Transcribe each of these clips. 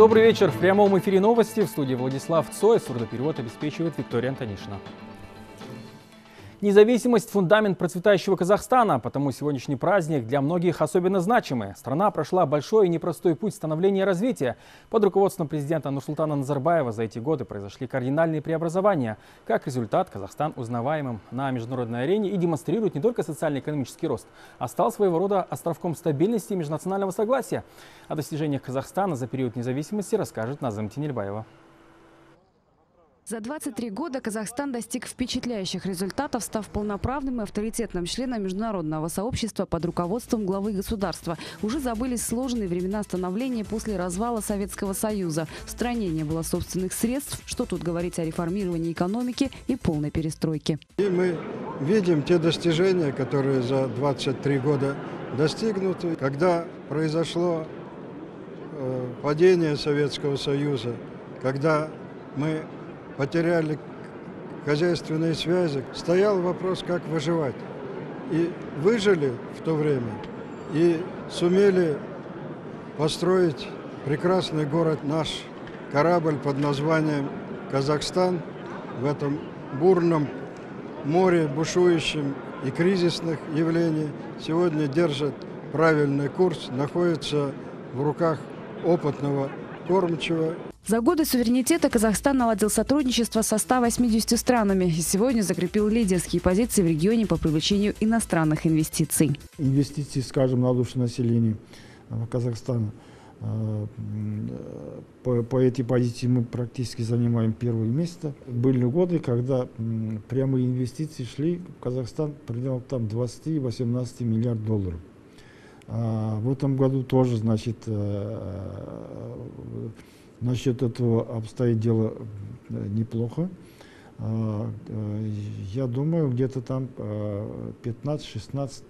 Добрый вечер. В прямом эфире новости в студии Владислав Цой. Сурдоперевод обеспечивает Виктория Антонишина. Независимость – фундамент процветающего Казахстана, потому сегодняшний праздник для многих особенно значимый. Страна прошла большой и непростой путь становления и развития. Под руководством президента Нурсултана Назарбаева за эти годы произошли кардинальные преобразования. Как результат, Казахстан узнаваемым на международной арене и демонстрирует не только социально-экономический рост, а стал своего рода островком стабильности и межнационального согласия. О достижениях Казахстана за период независимости расскажет Назым Тинельбаева. За 23 года Казахстан достиг впечатляющих результатов, став полноправным и авторитетным членом международного сообщества под руководством главы государства. Уже забылись сложные времена становления после развала Советского Союза. В стране не было собственных средств, что тут говорить о реформировании экономики и полной перестройке. И мы видим те достижения, которые за 23 года достигнуты. Когда произошло э, падение Советского Союза, когда мы потеряли хозяйственные связи, стоял вопрос, как выживать. И выжили в то время, и сумели построить прекрасный город, наш корабль под названием Казахстан в этом бурном море, бушующем и кризисных явлений, сегодня держит правильный курс, находится в руках опытного кормчего за годы суверенитета Казахстан наладил сотрудничество со 180 странами и сегодня закрепил лидерские позиции в регионе по привлечению иностранных инвестиций. Инвестиции, скажем, на душу населения э, Казахстана. Э, по, по этой позиции мы практически занимаем первое место. Были годы, когда прямые инвестиции шли в Казахстан пределах там 20-18 миллиардов долларов. А в этом году тоже, значит, э, Насчет этого обстоит дело э, неплохо. А, э, я думаю, где-то там 15-16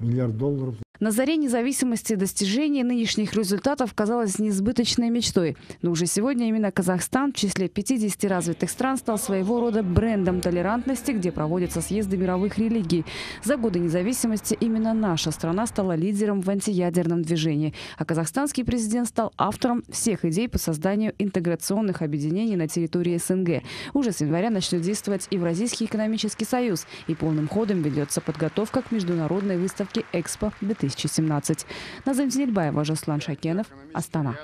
э, миллиард долларов на заре независимости достижение нынешних результатов казалось несбыточной мечтой. Но уже сегодня именно Казахстан в числе 50 развитых стран стал своего рода брендом толерантности, где проводятся съезды мировых религий. За годы независимости именно наша страна стала лидером в антиядерном движении. А казахстанский президент стал автором всех идей по созданию интеграционных объединений на территории СНГ. Уже с января начнет действовать Евразийский экономический союз. И полным ходом ведется подготовка к международной выставке «Экспо-2020». 2017. Назым Зинельбаева, Жаслан Шакенов, Астана.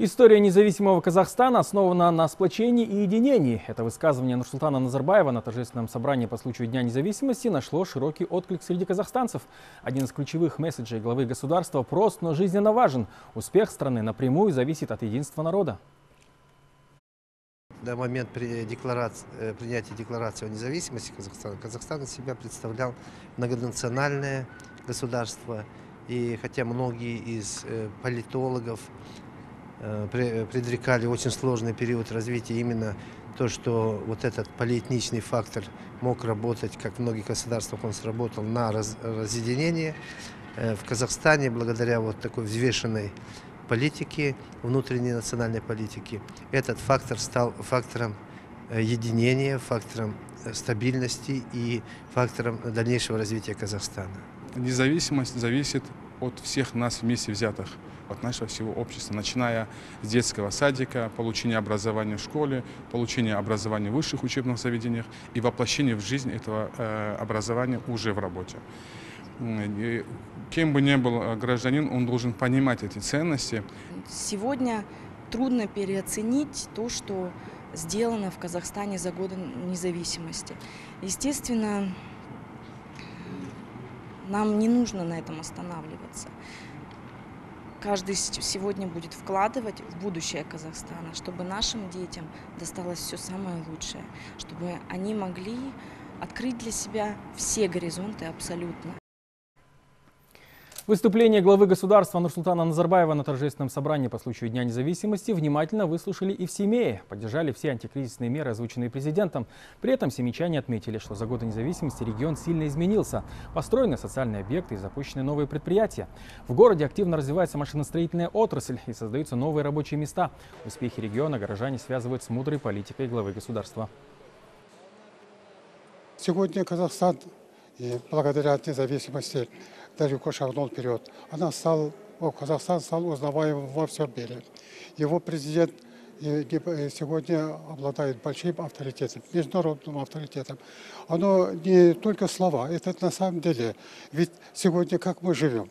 История независимого Казахстана основана на сплочении и единении. Это высказывание Нурсултана Назарбаева на торжественном собрании по случаю Дня независимости нашло широкий отклик среди казахстанцев. Один из ключевых месседжей главы государства прост, но жизненно важен. Успех страны напрямую зависит от единства народа. До момента декларации, э, принятия декларации о независимости Казахстана Казахстан из себя представлял многонациональное государство. И хотя многие из э, политологов э, предрекали очень сложный период развития именно то, что вот этот полиэтничный фактор мог работать, как в многих государствах он сработал, на раз, разъединение. В Казахстане, благодаря вот такой взвешенной политики, внутренней национальной политики, этот фактор стал фактором э, единения, фактором э, стабильности и фактором дальнейшего развития Казахстана. Независимость зависит от всех нас вместе взятых, от нашего всего общества, начиная с детского садика, получения образования в школе, получения образования в высших учебных заведениях и воплощения в жизнь этого э, образования уже в работе. Кем бы ни был э, гражданин, он должен понимать эти ценности. Сегодня трудно переоценить то, что сделано в Казахстане за годы независимости. Естественно, нам не нужно на этом останавливаться. Каждый сегодня будет вкладывать в будущее Казахстана, чтобы нашим детям досталось все самое лучшее, чтобы они могли открыть для себя все горизонты абсолютно. Выступление главы государства Нурсултана Назарбаева на торжественном собрании по случаю Дня независимости внимательно выслушали и в Семее. Поддержали все антикризисные меры, озвученные президентом. При этом семечане отметили, что за годы независимости регион сильно изменился. Построены социальные объекты и запущены новые предприятия. В городе активно развивается машиностроительная отрасль и создаются новые рабочие места. Успехи региона горожане связывают с мудрой политикой главы государства. Сегодня Казахстан, и благодаря независимости далеко шагнул вперед. Она стала о, Казахстан стал узнаваемым во всем мире. Его президент э, э, сегодня обладает большим авторитетом, международным авторитетом. Оно не только слова, это на самом деле. Ведь сегодня как мы живем?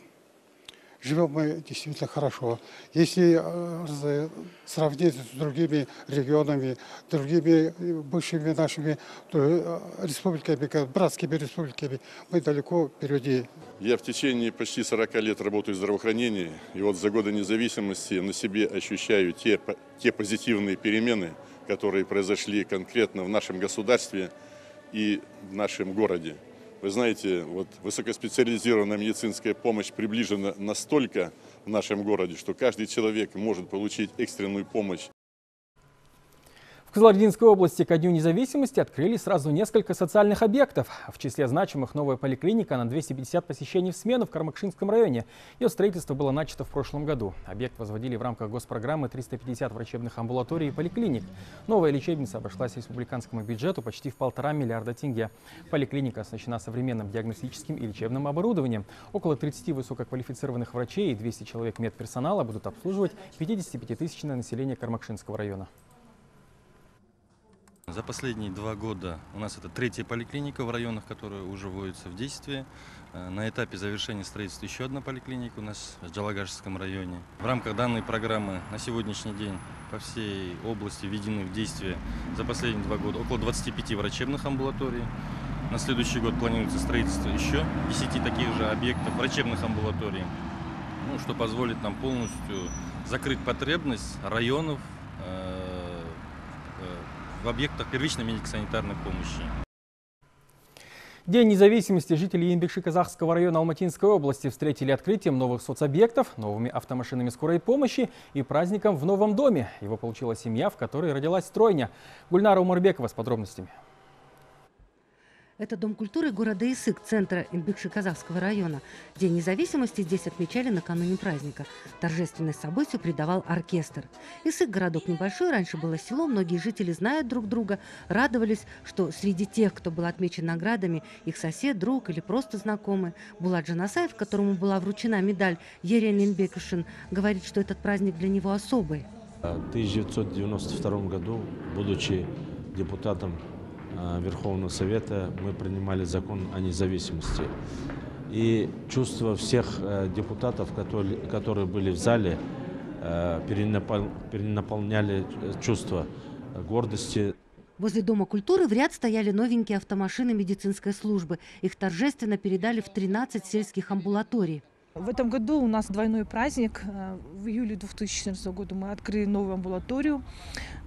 Живем мы действительно хорошо. Если э, сравнить с другими регионами, другими э, бывшими нашими э, республиками, братскими республиками, мы далеко впереди Я в течение почти 40 лет работаю в здравоохранении, и вот за годы независимости на себе ощущаю те, те позитивные перемены, которые произошли конкретно в нашем государстве и в нашем городе. Вы знаете, вот высокоспециализированная медицинская помощь приближена настолько в нашем городе, что каждый человек может получить экстренную помощь В Кызылординской области ко Дню независимости открыли сразу несколько социальных объектов. В числе значимых новая поликлиника на 250 посещений в смену в Кармакшинском районе. Ее строительство было начато в прошлом году. Объект возводили в рамках госпрограммы 350 врачебных амбулаторий и поликлиник. Новая лечебница обошлась республиканскому бюджету почти в полтора миллиарда тенге. Поликлиника оснащена современным диагностическим и лечебным оборудованием. Около 30 высококвалифицированных врачей и 200 человек медперсонала будут обслуживать 55-тысячное население Кармакшинского района. За последние два года у нас это третья поликлиника в районах, которая уже вводится в действие. Э, На этапе завершения строительства еще одна поликлиника у нас в Джалагашском районе. В рамках данной программы на сегодняшний день по всей области введены в действие за последние два года около 25 врачебных амбулаторий. На следующий год планируется строительство еще 10 таких же объектов врачебных амбулаторий, ну, что позволит нам полностью закрыть потребность районов э, в объектах первичной медико-санитарной помощи. День независимости жителей Имбекши-Казахского района Алматинской области встретили открытием новых соцобъектов, новыми автомашинами скорой помощи и праздником в новом доме. Его получила семья, в которой родилась тройня. Гульнара Умарбекова с подробностями. Это Дом культуры города Исык, центра Имбыкши-Казахского района. День независимости здесь отмечали накануне праздника. Торжественность событию придавал оркестр. Исык – городок небольшой, раньше было село, многие жители знают друг друга, радовались, что среди тех, кто был отмечен наградами, их сосед, друг или просто знакомый. Булат Жанасаев, которому была вручена медаль Ерен Инбекушин, говорит, что этот праздник для него особый. В 1992 году, будучи депутатом Верховного Совета, мы принимали закон о независимости. И чувства всех э, депутатов, которые, которые были в зале, э, перенапол- перенаполняли э, чувство гордости, Возле Дома культуры в ряд стояли новенькие автомашины медицинской службы. Их торжественно передали в 13 сельских амбулаторий. В этом году у нас двойной праздник. Э, В июле 2014 года мы открыли новую амбулаторию.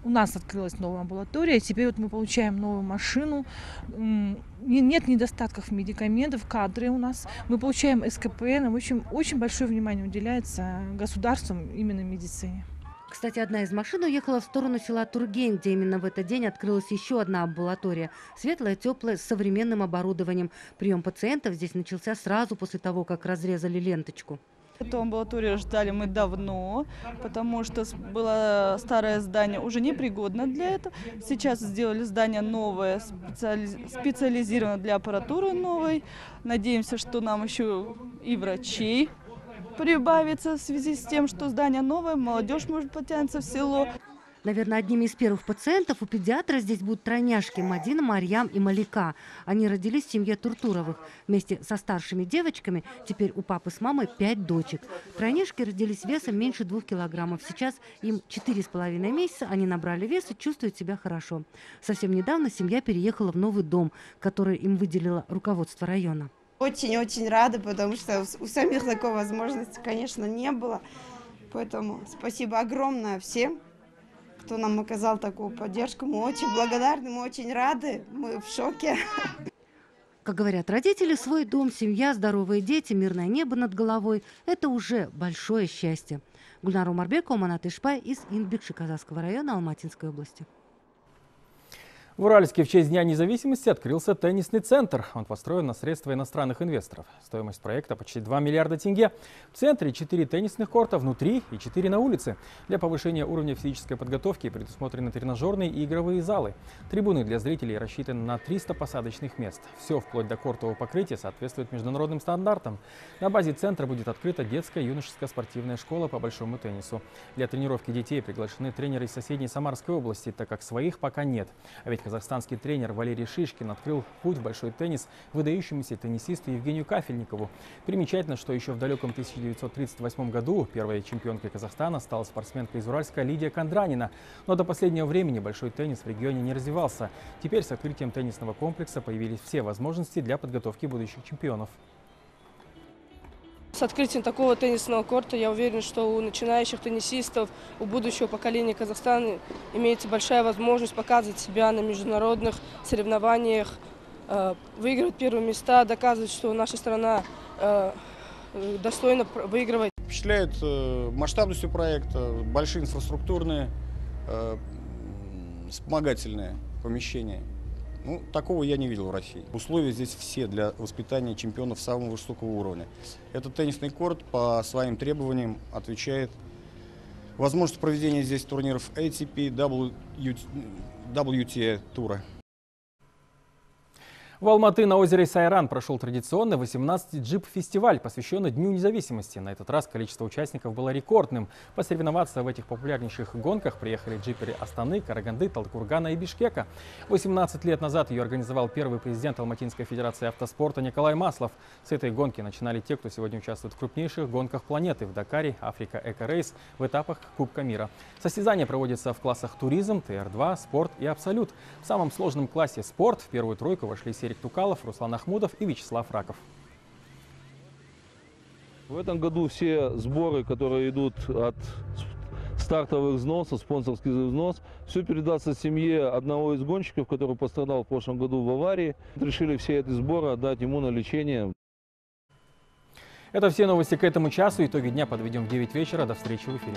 У нас открылась новая амбулатория. Теперь вот мы получаем новую машину. Нет недостатков медикаментов, кадры у нас. Мы получаем СКП. Нам очень, очень большое внимание уделяется государством именно медицине. Кстати, одна из машин уехала в сторону села Тургень, где именно в этот день открылась еще одна амбулатория. Светлая, теплая, с современным оборудованием. Прием пациентов здесь начался сразу после того, как разрезали ленточку. Эту амбулаторию ждали мы давно, потому что было старое здание уже непригодно для этого. Сейчас сделали здание новое, специали- специализированное для аппаратуры новой. Надеемся, что нам еще и врачей прибавится в связи с тем, что здание новое, молодежь может потянуться в село. Наверное, одними из первых пациентов у педиатра здесь будут тройняшки Мадина, Марьям и Малика. Они родились в семье Туртуровых. Вместе со старшими девочками теперь у папы с мамой пять дочек. Тройняшки родились весом меньше двух килограммов. Сейчас им четыре с половиной месяца. Они набрали вес и чувствуют себя хорошо. Совсем недавно семья переехала в новый дом, который им выделило руководство района. Очень-очень рада, потому что у самих такой возможности, конечно, не было. Поэтому спасибо огромное всем, кто нам оказал такую поддержку. Мы очень благодарны, мы очень рады, мы в шоке. Как говорят родители, свой дом, семья, здоровые дети, мирное небо над головой – это уже большое счастье. Гульнара Умарбекова, Манат Ишпай из Инбекши Казахского района Алматинской области. В Уральске в честь Дня независимости открылся теннисный центр. Он построен на средства иностранных инвесторов. Стоимость проекта почти 2 миллиарда тенге. В центре 4 теннисных корта внутри и 4 на улице. Для повышения уровня физической подготовки предусмотрены тренажерные и игровые залы. Трибуны для зрителей рассчитаны на 300 посадочных мест. Все вплоть до кортового покрытия соответствует международным стандартам. На базе центра будет открыта детская юношеская спортивная школа по большому теннису. Для тренировки детей приглашены тренеры из соседней Самарской области, так как своих пока нет. А ведь казахстанский тренер Валерий Шишкин открыл путь в большой теннис выдающемуся теннисисту Евгению Кафельникову. Примечательно, что еще в далеком 1938 году первой чемпионкой Казахстана стала спортсменка из Уральска Лидия Кондранина. Но до последнего времени большой теннис в регионе не развивался. Теперь с открытием теннисного комплекса появились все возможности для подготовки будущих чемпионов. С открытием такого теннисного корта я уверен, что у начинающих теннисистов, у будущего поколения Казахстана имеется большая возможность показывать себя на международных соревнованиях, э, выигрывать первые места, доказывать, что наша страна э, достойна выигрывать. Впечатляет э, масштабностью проекта, большие инфраструктурные, вспомогательные помещения. Ну, такого я не видел в России. Условия здесь все для воспитания чемпионов самого высокого уровня. Этот теннисный корт по своим требованиям отвечает возможность проведения здесь турниров ATP, WTA тура. В Алматы на озере Сайран прошел традиционный 18 джип-фестиваль, посвященный Дню независимости. На этот раз количество участников было рекордным. Посоревноваться в этих популярнейших гонках приехали джиперы Астаны, Караганды, Талкургана и Бишкека. 18 лет назад ее организовал первый президент Алматинской Федерации автоспорта Николай Маслов. С этой гонки начинали те, кто сегодня участвует в крупнейших гонках планеты в Дакаре, Африка Эко-рейс, в этапах Кубка мира. Состязания проводятся в классах туризм, ТР-2, спорт и абсолют. В самом сложном классе спорт в первую тройку вошли серии Эрик Тукалов, Руслан Ахмудов и Вячеслав Раков. В этом году все сборы, которые идут от стартовых взносов, спонсорский взнос, все передастся семье одного из гонщиков, который пострадал в прошлом году в аварии. Решили все эти сборы отдать ему на лечение. Это все новости к этому часу. Итоги дня подведем в 9 вечера. До встречи в эфире.